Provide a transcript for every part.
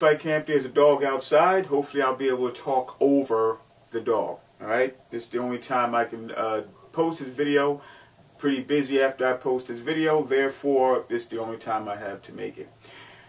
If I can't, there's a dog outside. Hopefully I'll be able to talk over the dog. Alright? This is the only time I can uh, post this video. Pretty busy after I post this video. Therefore, this is the only time I have to make it.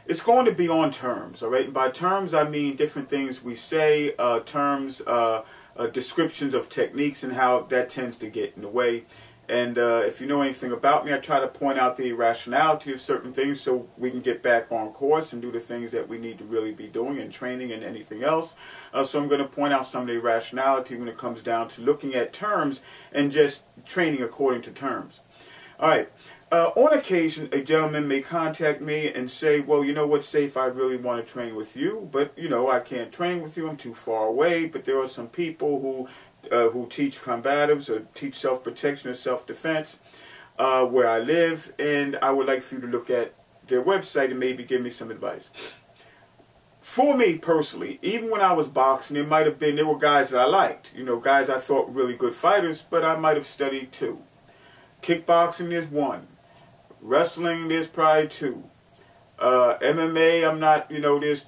It's going to be on terms. Alright? And by terms, I mean different things we say. Uh, terms, uh, uh descriptions of techniques and how that tends to get in the way. And uh, if you know anything about me, I try to point out the irrationality of certain things so we can get back on course and do the things that we need to really be doing in training and anything else. Uh, so I'm going to point out some of the irrationality when it comes down to looking at terms and just training according to terms. All right. Uh, on occasion, a gentleman may contact me and say, well, you know what, Safe, I really want to train with you, but, you know, I can't train with you. I'm too far away. But there are some people who uh, who teach combatives or teach self-protection or self-defense uh, where I live, and I would like for you to look at their website and maybe give me some advice. For me personally, even when I was boxing, there might have been, there were guys that I liked, you know, guys I thought really good fighters, but I might have studied two. Kickboxing, is one. Wrestling, there's probably two. Uh, MMA, I'm not, you know, there's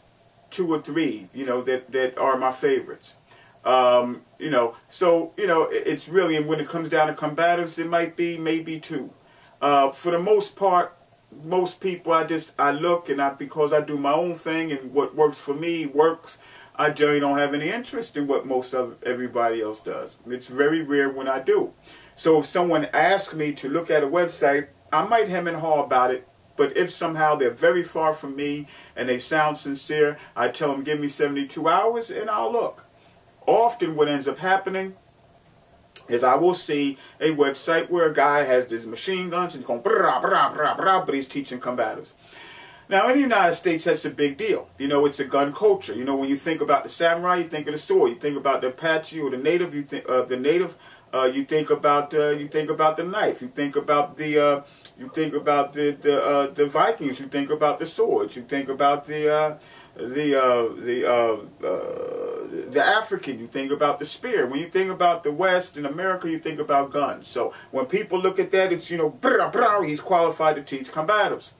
two or three, you know, that, that are my favorites. Um, you know, so, you know, it's really, when it comes down to combatives, it might be maybe two. Uh, for the most part, most people, I just, I look and I, because I do my own thing and what works for me works, I generally don't have any interest in what most of everybody else does. It's very rare when I do. So if someone asks me to look at a website, I might hem and haw about it. But if somehow they're very far from me and they sound sincere, I tell them, give me 72 hours and I'll look often what ends up happening is I will see a website where a guy has these machine guns and going brah, brah, brah, brah, but he's teaching combatives. Now, in the United States, that's a big deal. You know, it's a gun culture. You know, when you think about the samurai, you think of the sword. You think about the Apache or the native. You think of uh, the native. Uh, you think about uh, you think about the knife. You think about the uh, you think about the the uh, the Vikings. You think about the swords. You think about the uh, the uh, the uh, uh, the African, you think about the spear. When you think about the West in America, you think about guns. So when people look at that, it's you know, brah, brah, he's qualified to teach combatives.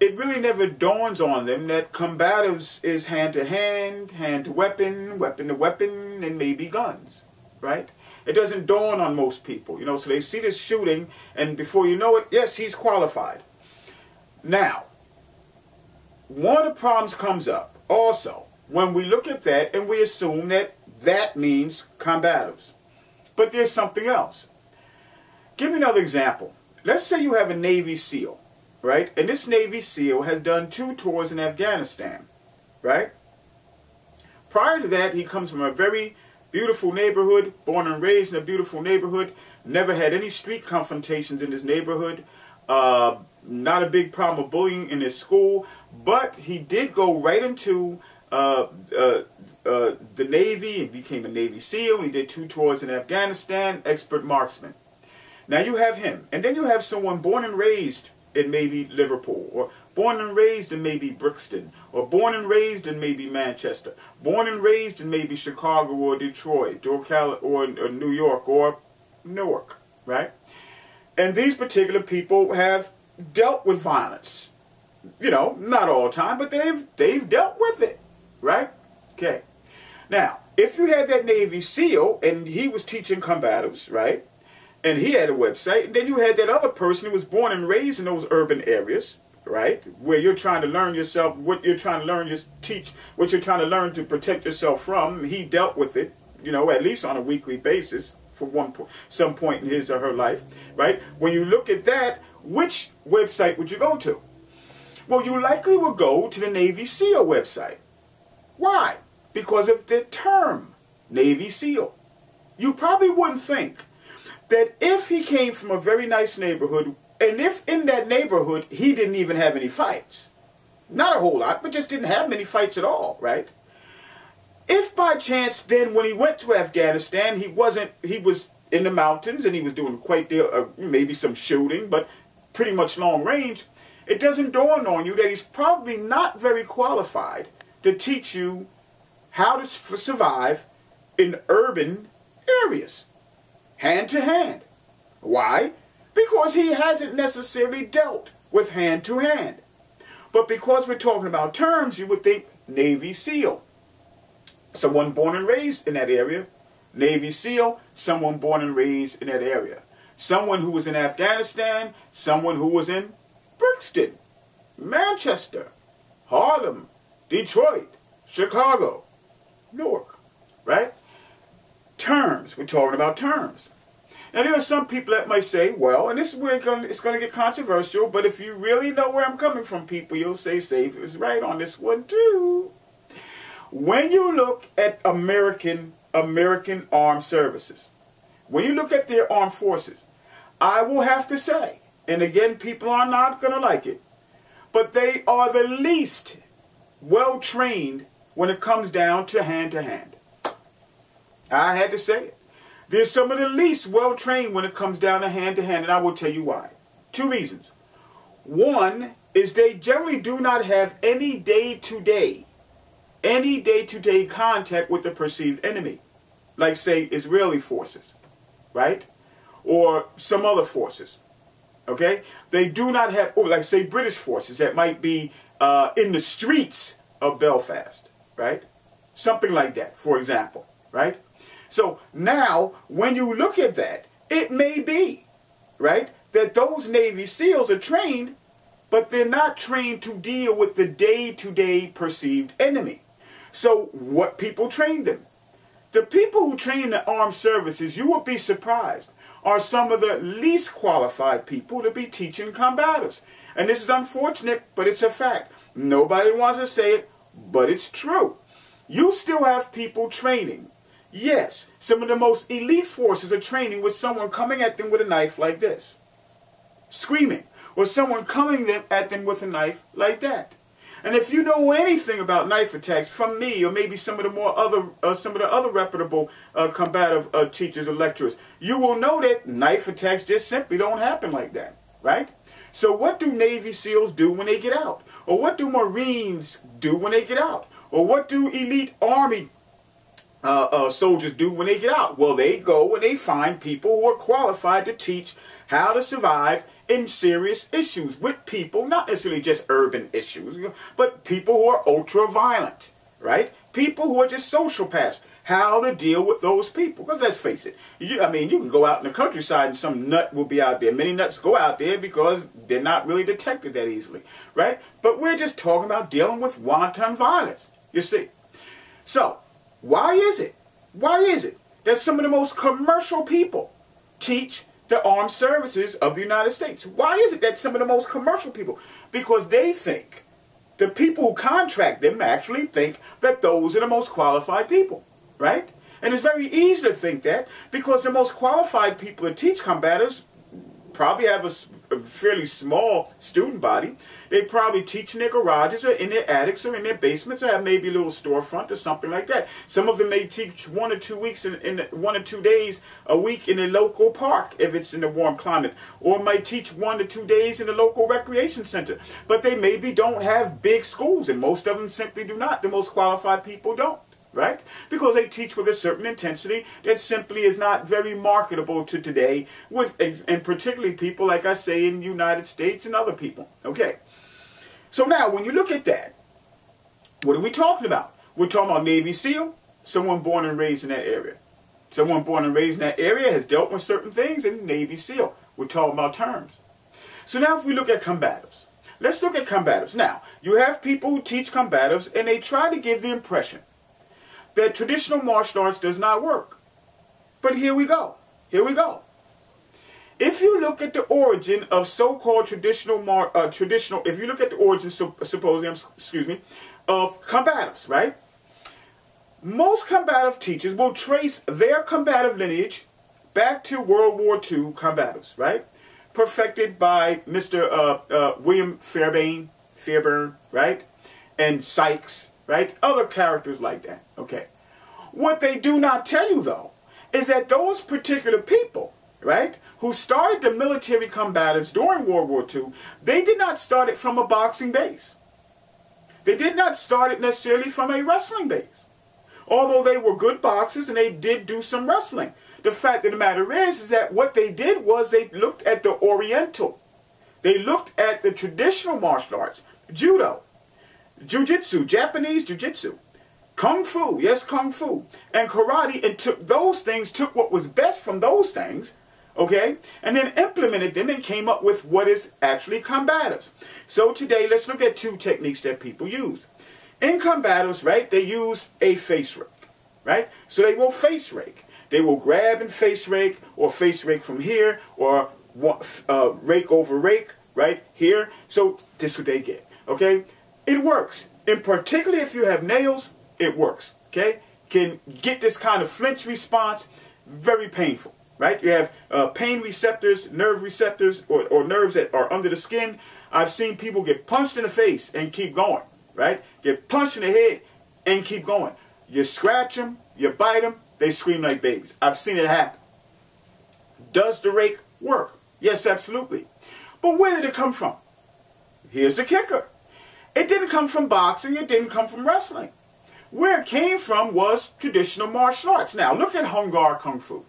It really never dawns on them that combatives is hand to hand, hand to weapon, weapon to weapon, and maybe guns, right? It doesn't dawn on most people, you know. So they see this shooting, and before you know it, yes, he's qualified. Now, one of the problems comes up also when we look at that and we assume that that means combatives. But there's something else. Give me another example. Let's say you have a Navy SEAL, right? And this Navy SEAL has done two tours in Afghanistan, right? Prior to that, he comes from a very beautiful neighborhood, born and raised in a beautiful neighborhood, never had any street confrontations in his neighborhood, uh, not a big problem of bullying in his school, but he did go right into uh, uh, uh, the Navy and became a Navy SEAL. He did two tours in Afghanistan, expert marksman. Now you have him. And then you have someone born and raised in maybe Liverpool, or born and raised in maybe Brixton, or born and raised in maybe Manchester, born and raised in maybe Chicago or Detroit, or, or, or New York, or Newark, right? And these particular people have dealt with violence you know, not all the time, but they've they've dealt with it, right? Okay. Now, if you had that Navy SEAL and he was teaching combatives, right? And he had a website, and then you had that other person who was born and raised in those urban areas, right? Where you're trying to learn yourself, what you're trying to learn, just teach what you're trying to learn to protect yourself from. He dealt with it, you know, at least on a weekly basis for one po some point in his or her life, right? When you look at that, which website would you go to? Well, you likely will go to the Navy SEAL website. Why? Because of the term Navy SEAL. You probably wouldn't think that if he came from a very nice neighborhood, and if in that neighborhood he didn't even have any fights, not a whole lot, but just didn't have many fights at all, right? If by chance then when he went to Afghanistan, he wasn't, he was in the mountains and he was doing quite uh, maybe some shooting, but pretty much long range, it doesn't dawn on you that he's probably not very qualified to teach you how to survive in urban areas, hand to hand. Why? Because he hasn't necessarily dealt with hand to hand. But because we're talking about terms, you would think Navy SEAL. Someone born and raised in that area. Navy SEAL, someone born and raised in that area. Someone who was in Afghanistan, someone who was in Brixton, Manchester, Harlem, Detroit, Chicago, Newark, right? Terms. We're talking about terms. Now there are some people that might say, well, and this is where it's going to get controversial, but if you really know where I'm coming from, people, you'll say Safe is right on this one too. When you look at American American armed services, when you look at their armed forces, I will have to say, and again, people are not going to like it, but they are the least well trained when it comes down to hand to hand. I had to say it. They're some of the least well trained when it comes down to hand to hand, and I will tell you why. Two reasons. One is they generally do not have any day to day, any day to day contact with the perceived enemy, like, say, Israeli forces, right? Or some other forces. Okay? They do not have, or like, say, British forces that might be uh, in the streets of Belfast, right? Something like that, for example, right? So now, when you look at that, it may be, right, that those Navy SEALs are trained, but they're not trained to deal with the day-to-day perceived enemy. So what people train them? The people who train the armed services, you will be surprised, are some of the least qualified people to be teaching combatives. And this is unfortunate, but it's a fact. Nobody wants to say it, but it's true. You still have people training Yes, some of the most elite forces are training with someone coming at them with a knife like this, screaming, or someone coming at them with a knife like that. And if you know anything about knife attacks from me, or maybe some of the more other, uh, some of the other reputable uh, combative uh, teachers or lecturers, you will know that knife attacks just simply don't happen like that, right? So what do Navy SEALs do when they get out? Or what do Marines do when they get out? Or what do elite Army uh, uh, soldiers do when they get out? Well, they go and they find people who are qualified to teach how to survive in serious issues with people, not necessarily just urban issues, but people who are ultra violent, right? People who are just sociopaths. How to deal with those people? Because let's face it, you, I mean, you can go out in the countryside and some nut will be out there. Many nuts go out there because they're not really detected that easily, right? But we're just talking about dealing with wanton violence. You see, so why is it? Why is it that some of the most commercial people teach the armed services of the United States? Why is it that some of the most commercial people? Because they think, the people who contract them actually think that those are the most qualified people, right? And it's very easy to think that because the most qualified people to teach combatants probably have a, a, fairly small student body. They probably teach in their garages or in their attics or in their basements or have maybe a little storefront or something like that. Some of them may teach one or two weeks in, in one or two days a week in a local park if it's in a warm climate or might teach one to two days in a local recreation center. But they maybe don't have big schools and most of them simply do not. The most qualified people don't right? Because they teach with a certain intensity that simply is not very marketable to today, with and particularly people like I say in the United States and other people. Okay. So now, when you look at that, what are we talking about? We're talking about Navy SEAL, someone born and raised in that area. Someone born and raised in that area has dealt with certain things in Navy SEAL. We're talking about terms. So now if we look at combatives, let's look at combatives. Now, you have people who teach combatives and they try to give the impression that traditional martial arts does not work. But here we go. Here we go. If you look at the origin of so-called traditional, uh, traditional, if you look at the origin, so, supposedly, excuse me, of combatives, right? Most combative teachers will trace their combative lineage back to World War II combatives, right? Perfected by Mr. Uh, uh, William Fairbairn, Fairbairn, right? And Sykes, right? Other characters like that, okay? What they do not tell you, though, is that those particular people, right, who started the military combatives during World War II, they did not start it from a boxing base. They did not start it necessarily from a wrestling base. Although they were good boxers and they did do some wrestling. The fact of the matter is, is that what they did was they looked at the Oriental. They looked at the traditional martial arts judo, jujitsu, Japanese jujitsu, kung fu, yes, kung fu, and karate, and took those things, took what was best from those things, okay, and then implemented them and came up with what is actually combatives. So today, let's look at two techniques that people use. In combatives, right, they use a face rake, right? So they will face rake. They will grab and face rake, or face rake from here, or uh, rake over rake, right, here. So this is what they get, okay? It works. And particularly if you have nails, it works, okay? Can get this kind of flinch response, very painful right? You have uh, pain receptors, nerve receptors, or, or nerves that are under the skin. I've seen people get punched in the face and keep going, right? Get punched in the head and keep going. You scratch them, you bite them, they scream like babies. I've seen it happen. Does the rake work? Yes, absolutely. But where did it come from? Here's the kicker. It didn't come from boxing, it didn't come from wrestling. Where it came from was traditional martial arts. Now, look at Hung Gar Kung Fu.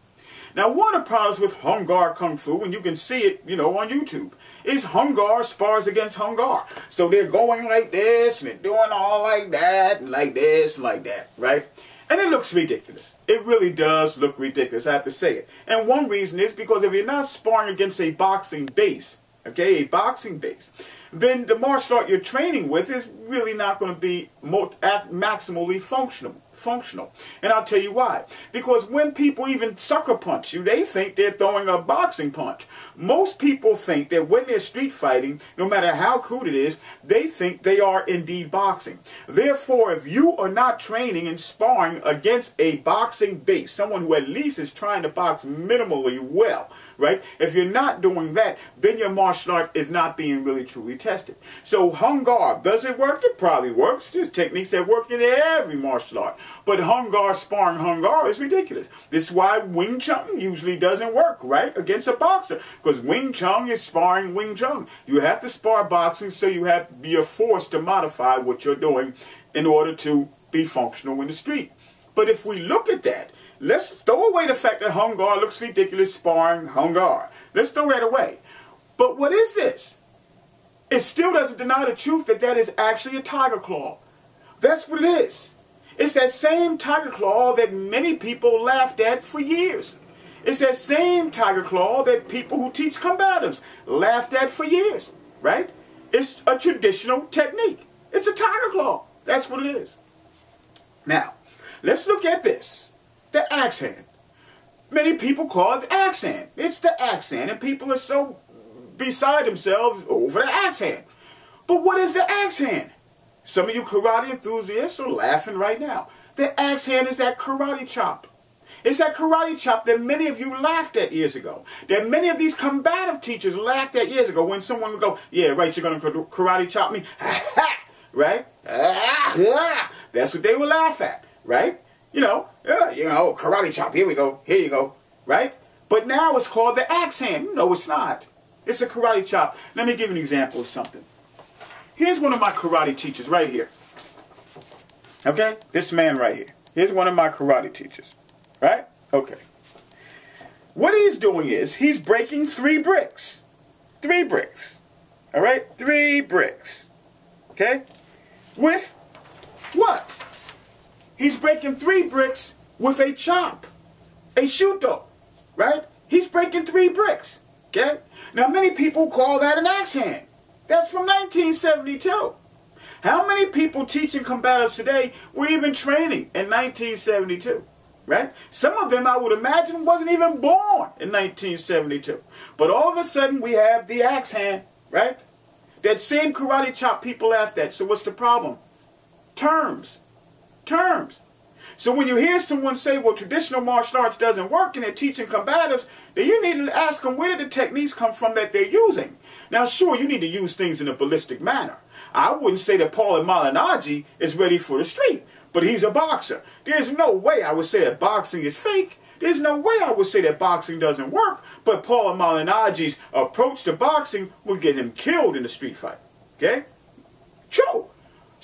Now, one of the problems with Hung Gar Kung Fu, and you can see it, you know, on YouTube, is Hung Gar spars against Hung Gar. So they're going like this, and they're doing all like that, and like this, and like that, right? And it looks ridiculous. It really does look ridiculous, I have to say it. And one reason is because if you're not sparring against a boxing base, okay, a boxing base, then the martial art you're training with is really not going to be maximally functional functional. And I'll tell you why. Because when people even sucker punch you, they think they're throwing a boxing punch. Most people think that when they're street fighting, no matter how crude it is, they think they are indeed boxing. Therefore, if you are not training and sparring against a boxing base, someone who at least is trying to box minimally well, right? If you're not doing that, then your martial art is not being really truly tested. So Hung Gar, does it work? It probably works. There's techniques that work in every martial art. But Hung Gar sparring Hung Gar is ridiculous. This is why Wing Chun usually doesn't work, right? Against a boxer. Because Wing Chun is sparring Wing Chun. You have to spar boxing so you have you're forced to modify what you're doing in order to be functional in the street. But if we look at that, Let's throw away the fact that Hung Gar looks ridiculous sparring Hung Gar. Let's throw that away. But what is this? It still doesn't deny the truth that that is actually a tiger claw. That's what it is. It's that same tiger claw that many people laughed at for years. It's that same tiger claw that people who teach combatives laughed at for years, right? It's a traditional technique. It's a tiger claw. That's what it is. Now, let's look at this the axe hand. Many people call it the axe hand. It's the axe hand, and people are so beside themselves over the axe hand. But what is the axe hand? Some of you karate enthusiasts are laughing right now. The axe hand is that karate chop. It's that karate chop that many of you laughed at years ago. That many of these combative teachers laughed at years ago when someone would go, yeah, right, you're going to karate chop me? Ha! Right? Ah, ah, that's what they would laugh at, right? You know, yeah, you know, karate chop. Here we go. Here you go. Right? But now it's called the axe hand. No, it's not. It's a karate chop. Let me give you an example of something. Here's one of my karate teachers right here. Okay? This man right here. Here's one of my karate teachers. Right? Okay. What he's doing is he's breaking three bricks. Three bricks. All right? Three bricks. Okay? With what? He's breaking three bricks with a chop, a shuto, right? He's breaking three bricks, okay? Now, many people call that an axe hand. That's from 1972. How many people teaching combatives today were even training in 1972? Right? Some of them, I would imagine, wasn't even born in 1972. But all of a sudden, we have the axe hand, right? That same karate chop people laughed at. So what's the problem? Terms terms. So when you hear someone say, well, traditional martial arts doesn't work and they're teaching combatives, then you need to ask them where did the techniques come from that they're using. Now, sure, you need to use things in a ballistic manner. I wouldn't say that Paulie Malignaggi is ready for the street, but he's a boxer. There's no way I would say that boxing is fake. There's no way I would say that boxing doesn't work, but Paulie Malignaggi's approach to boxing would get him killed in a street fight. Okay? True.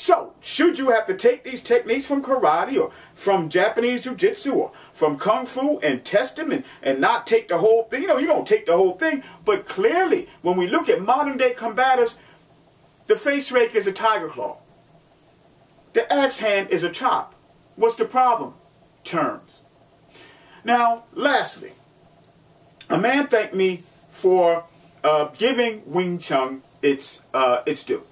So, should you have to take these techniques from karate or from Japanese jiu-jitsu or from kung fu and test them and, and not take the whole thing? You know, you don't take the whole thing, but clearly, when we look at modern day combatives, The face rake is a tiger claw. The axe hand is a chop. What's the problem? Terms. Now, lastly, a man thanked me for uh, giving Wing Chun its uh, its due.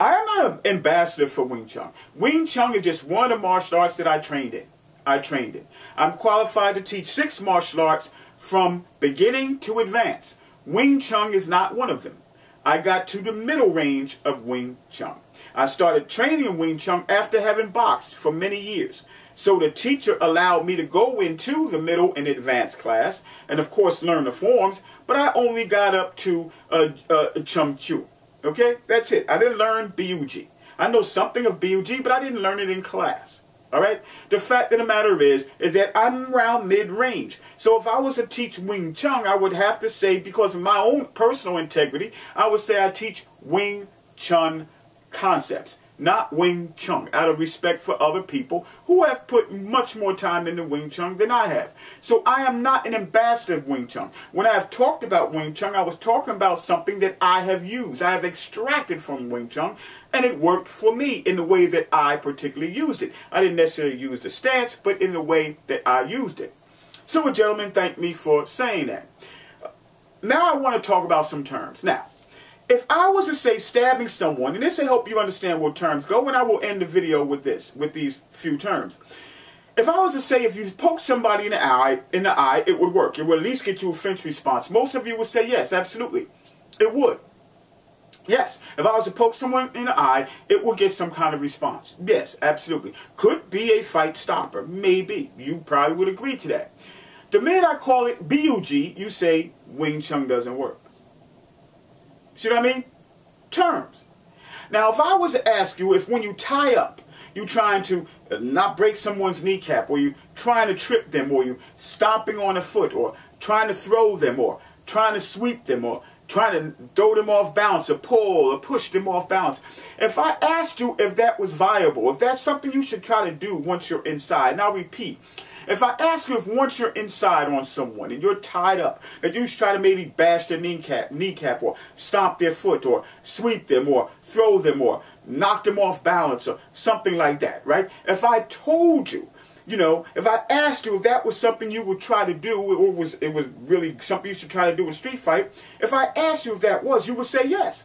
I am not an ambassador for Wing Chun. Wing Chun is just one of the martial arts that I trained in. I trained in. I'm qualified to teach six martial arts from beginning to advance. Wing Chun is not one of them. I got to the middle range of Wing Chun. I started training in Wing Chun after having boxed for many years. So the teacher allowed me to go into the middle and advanced class and of course learn the forms, but I only got up to uh, uh, Chum Kiu. Okay, that's it. I didn't learn BUG. I know something of BUG, but I didn't learn it in class. All right. The fact of the matter is, is that I'm around mid-range. So if I was to teach Wing Chun, I would have to say, because of my own personal integrity, I would say I teach Wing Chun concepts not Wing Chun, out of respect for other people who have put much more time into Wing Chun than I have. So I am not an ambassador of Wing Chun. When I have talked about Wing Chun, I was talking about something that I have used. I have extracted from Wing Chun, and it worked for me in the way that I particularly used it. I didn't necessarily use the stance, but in the way that I used it. So a gentleman thanked me for saying that. Now I want to talk about some terms. Now, if I was to say stabbing someone, and this will help you understand what terms go, and I will end the video with this, with these few terms. If I was to say if you poke somebody in the eye, in the eye, it would work. It would at least get you a flinch response. Most of you would say yes, absolutely. It would. Yes, if I was to poke someone in the eye, it would get some kind of response. Yes, absolutely. Could be a fight stopper. Maybe. You probably would agree to that. The minute I call it BUG, you say Wing Chun doesn't work. See what I mean? Terms. Now, if I was to ask you if when you tie up, you're trying to uh, not break someone's kneecap, or you trying to trip them, or you stomping on a foot, or trying to throw them, or trying to sweep them, or trying to throw them off balance, or pull, or push them off balance. If I asked you if that was viable, if that's something you should try to do once you're inside, and I'll repeat, if I ask you if once you're inside on someone and you're tied up, that you try to maybe bash their kneecap, kneecap or stomp their foot or sweep them or throw them or knock them off balance or something like that, right? If I told you, you know, if I asked you if that was something you would try to do or was it was really something you should try to do in street fight, if I asked you if that was, you would say yes.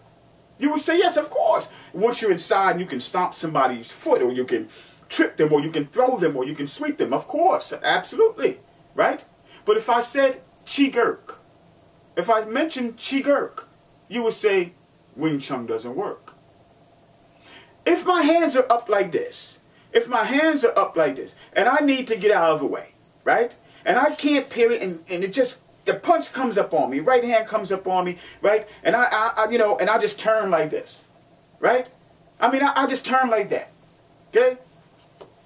You would say yes, of course. Once you're inside, you can stomp somebody's foot or you can trip them or you can throw them or you can sweep them. Of course, absolutely, right? But if I said Chi Gerk, if I mentioned Chi Gerk, you would say Wing Chun doesn't work. If my hands are up like this, if my hands are up like this, and I need to get out of the way, right? And I can't parry, and, and it just, the punch comes up on me, right hand comes up on me, right? And I, I, I you know, and I just turn like this, right? I mean, I, I just turn like that, okay?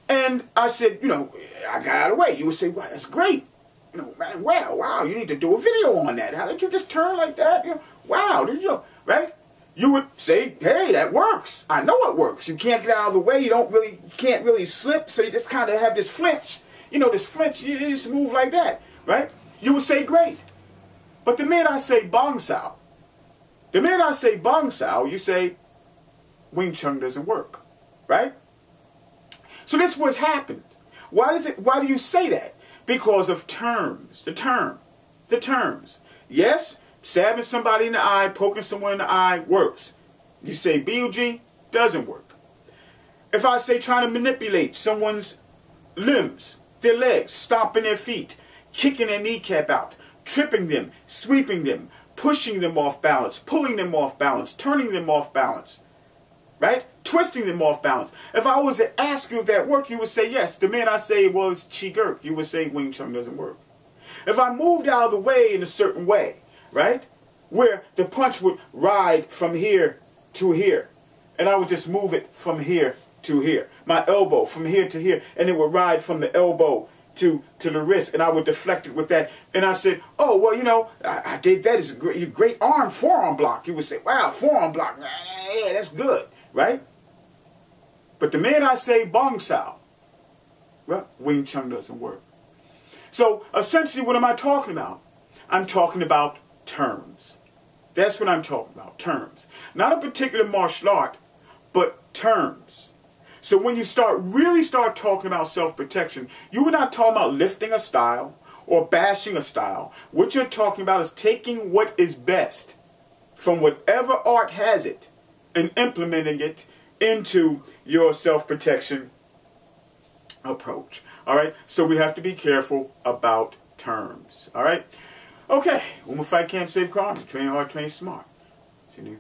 And I said, you know, I got out of the way. You would say, wow, that's great. You know, man, wow, wow, you need to do a video on that. How did you just turn like that? You know, wow, did you, right? You would say, hey, that works. I know it works. You can't get out of the way. You don't really, you can't really slip. So you just kind of have this flinch. You know, this flinch, you just move like that, right? You would say, great. But the minute I say bong sao, the minute I say bong sao, you say Wing Chun doesn't work, right? So this was happened. Why does it? Why do you say that? Because of terms. The term. The terms. Yes, stabbing somebody in the eye, poking someone in the eye works. You say BUG doesn't work. If I say trying to manipulate someone's limbs, their legs, stomping their feet, kicking their kneecap out, tripping them, sweeping them, pushing them off balance, pulling them off balance, turning them off balance, right? Twisting them off balance. If I was to ask you if that worked, you would say yes. The minute I say, well, it's Gurk, you would say Wing Chun doesn't work. If I moved out of the way in a certain way, right? Where the punch would ride from here to here. And I would just move it from here to here. My elbow from here to here. And it would ride from the elbow to, to the wrist. And I would deflect it with that. And I said, oh, well, you know, I, I did that. It's a great, great arm, forearm block. You would say, wow, forearm block. Yeah, that's good right? But the minute I say bong sao, well, Wing Chun doesn't work. So essentially, what am I talking about? I'm talking about terms. That's what I'm talking about, terms. Not a particular martial art, but terms. So when you start really start talking about self-protection, you are not talking about lifting a style or bashing a style. What you're talking about is taking what is best from whatever art has it and implementing it into your self-protection approach. All right? So we have to be careful about terms. All right? Okay. Ummah Fight Camp Save Karma. Train hard, train smart. See you